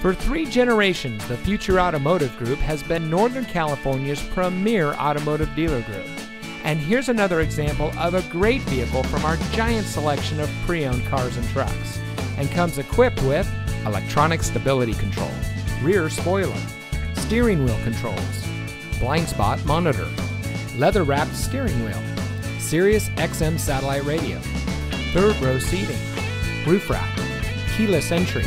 For three generations, the Future Automotive Group has been Northern California's premier automotive dealer group. And here's another example of a great vehicle from our giant selection of pre owned cars and trucks. And comes equipped with electronic stability control, rear spoiler, steering wheel controls, blind spot monitor, leather wrapped steering wheel, Sirius XM satellite radio, third row seating, roof rack, keyless entry,